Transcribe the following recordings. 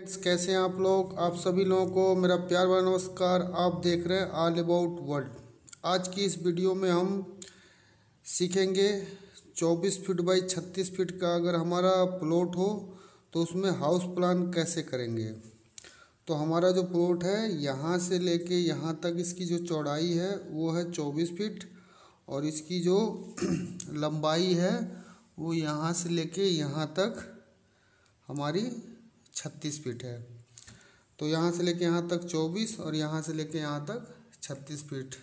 Friends कैसे हैं आप लोग? आप सभी लोगों को मेरा प्यार भरा नमस्कार। आप देख रहे हैं ऑल अबाउट वर्ल्ड आज की इस वीडियो में हम सीखेंगे 24 फीट बाई 36 फीट का अगर हमारा प्लॉट हो तो उसमें हाउस प्लान कैसे करेंगे? तो हमारा जो प्लॉट है, यहाँ से लेके यहाँ तक इसकी जो चौड़ाई है, वो है 24 फीट। और इसकी जो लंबाई है, वो यहाँ से लेके यहाँ तक हमारी छत्तीस फीट है। तो यहाँ से लेके यहाँ तक चौबीस और यहाँ से लेके यहाँ तक छत्तीस फीट।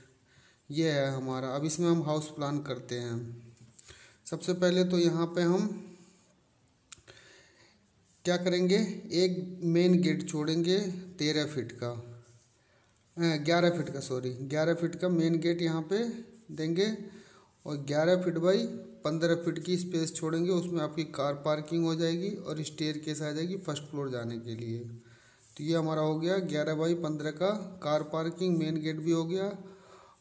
ये है हमारा। अब इसमें हम हाउस प्लान करते हैं। सबसे पहले तो यहाँ पे हम क्या करेंगे? एक मेन गेट छोड़ेंगे तेरह फीट का। ग्यारह फीट का सॉरी ग्यारह फीट का मेन गेट यहाँ पे देंगे और ग्यारह फीट बाई पंद्रह फीट की स्पेस छोड़ेंगे, उसमें आपकी कार पार्किंग हो जाएगी और स्टेयर केस आ जाएगी फ़र्स्ट फ्लोर जाने के लिए। तो ये हमारा हो गया ग्यारह बाई पंद्रह का कार पार्किंग, मेन गेट भी हो गया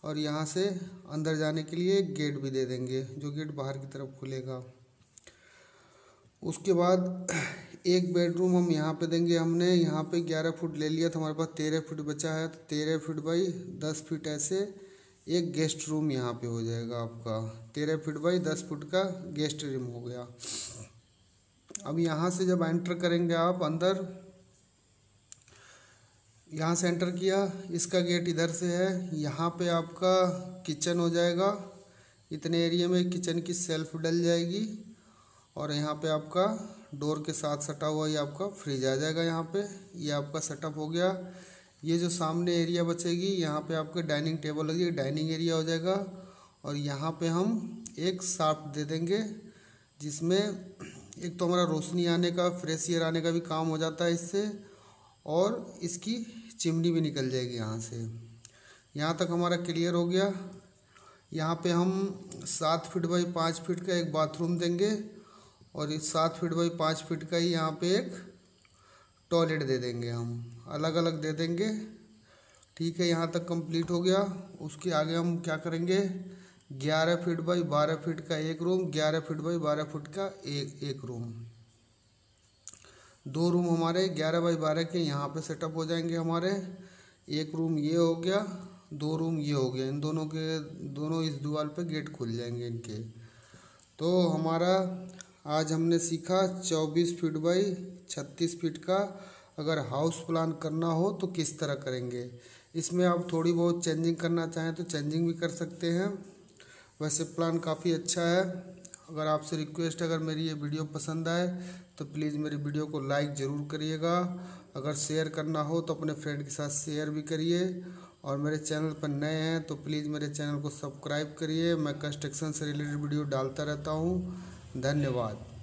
और यहाँ से अंदर जाने के लिए एक गेट भी दे देंगे, जो गेट बाहर की तरफ़ खुलेगा। उसके बाद एक बेडरूम हम यहाँ पे देंगे हमने, यहाँ पे ग्यारह फुट ले लिया था, हमारे पास तेरह फुट बचा है तो तेरह फुट बाई दस फीट ऐसे एक गेस्ट रूम यहाँ पे हो जाएगा आपका। तेरह फीट बाई दस फुट का गेस्ट रूम हो गया। अब यहाँ से जब एंटर करेंगे आप अंदर, यहाँ से एंटर किया, इसका गेट इधर से है। यहाँ पे आपका किचन हो जाएगा। इतने एरिया में किचन की सेल्फ डल जाएगी और यहाँ पे आपका डोर के साथ सटा हुआ ये आपका फ्रिज आ जाएगा यहाँ पे। ये आपका सेटअप हो गया। ये जो सामने एरिया बचेगी, यहाँ पे आपके डाइनिंग टेबल लगी डाइनिंग एरिया हो जाएगा। और यहाँ पे हम एक साफ्ट दे देंगे, जिसमें एक तो हमारा रोशनी आने का फ्रेश एयर आने का भी काम हो जाता है इससे, और इसकी चिमनी भी निकल जाएगी यहाँ से। यहाँ तक हमारा क्लियर हो गया। यहाँ पे हम सात फीट बाई पाँच फीट का एक बाथरूम देंगे, और इस सात फीट बाई पाँच फीट का ही यहाँ पे एक टॉयलेट दे देंगे हम। अलग अलग दे देंगे। ठीक है, यहाँ तक कंप्लीट हो गया। उसके आगे हम क्या करेंगे? ग्यारह फीट बाई बारह फीट का एक रूम, ग्यारह फीट बाई बारह फीट का एक एक रूम। दो रूम हमारे ग्यारह बाई बारह के, यहाँ पे सेटअप हो जाएँगे हमारे। एक रूम ये हो गया, दो रूम ये हो गया। इन दोनों के, दोनों इस दीवार पे गेट खुल जाएँगे इनके। तो हमारा आज हमने सीखा चौबीस फीट बाई छत्तीस फीट का। अगर हाउस प्लान करना हो तो किस तरह करेंगे? इसमें आप थोड़ी बहुत चेंजिंग करना चाहें तो चेंजिंग भी कर सकते हैं। वैसे प्लान काफ़ी अच्छा है। अगर आपसे रिक्वेस्ट अगर मेरी ये वीडियो पसंद आए तो प्लीज़ मेरी वीडियो को लाइक ज़रूर करिएगा। अगर शेयर करना हो तो अपने फ्रेंड के साथ शेयर भी करिए। और मेरे चैनल पर नए हैं तो प्लीज़ मेरे चैनल को सब्सक्राइब करिए। मैं कंस्ट्रक्शन से रिलेटेड वीडियो डालता रहता हूँ। धन्यवाद।